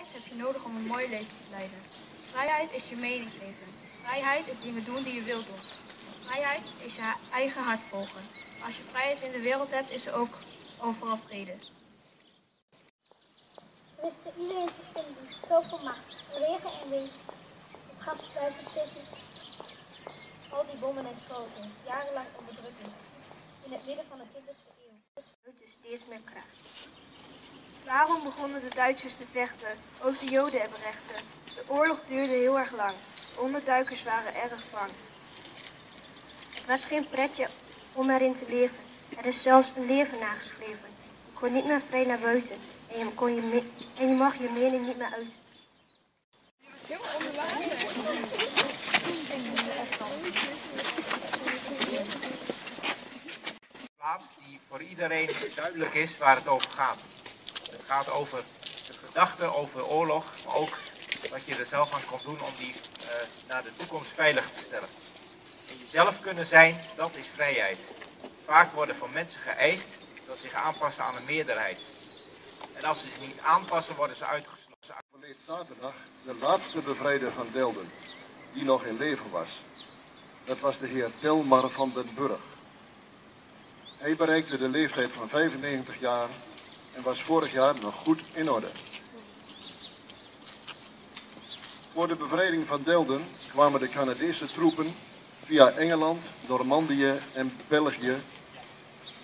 Vrijheid heb je nodig om een mooi leven te leiden. Vrijheid is je meningsleven. Vrijheid is dingen doen die je wilt doen. Vrijheid is je eigen hart volgen. Als je vrijheid in de wereld hebt, is er ook overal vrede. Wisten iedereen te vinden, zoveel macht, regen en wind. Het gaf buiten zitten. Al die bommen en schoten, jarenlang onderdrukking. In het midden van de 20e eeuw. dus steeds meer kracht. Waarom begonnen de Duitsers te vechten? Ook de Joden hebben rechten. De oorlog duurde heel erg lang. De onderduikers waren erg bang. Het was geen pretje om erin te leven. Er is zelfs een leven nageschreven. Je kon niet meer vrij naar buiten. En je, kon je, en je mag je mening niet meer uiten. plaats die voor iedereen duidelijk is waar het over gaat. Het gaat over de gedachte over oorlog, maar ook wat je er zelf aan kan doen om die eh, naar de toekomst veilig te stellen. En jezelf kunnen zijn, dat is vrijheid. Vaak worden van mensen geëist dat ze zich aanpassen aan een meerderheid. En als ze zich niet aanpassen, worden ze uitgesloten. overleed zaterdag de laatste bevrijder van Delden, die nog in leven was. Dat was de heer Telmar van den Burg. Hij bereikte de leeftijd van 95 jaar en was vorig jaar nog goed in orde. Voor de bevrijding van Delden kwamen de Canadese troepen via Engeland, Normandië en België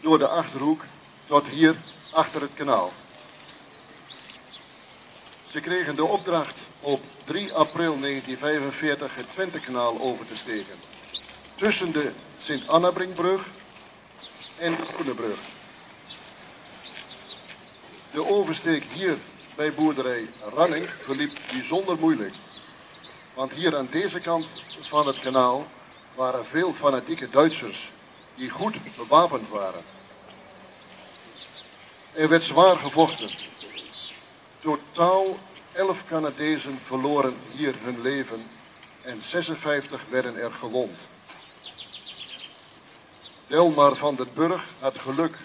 door de Achterhoek tot hier achter het kanaal. Ze kregen de opdracht op 3 april 1945 het Twentekanaal over te steken. Tussen de Sint-Annabringbrug en de Groenebrug. De oversteek hier bij boerderij Ranning verliep bijzonder moeilijk. Want hier aan deze kant van het kanaal waren veel fanatieke Duitsers die goed bewapend waren. Er werd zwaar gevochten. Totaal 11 Canadezen verloren hier hun leven en 56 werden er gewond. Delmar van den Burg had geluk,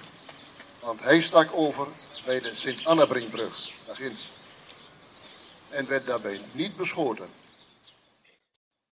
want hij stak over bij de Sint-Annabringbrug, daar ginds, en werd daarbij niet beschoten.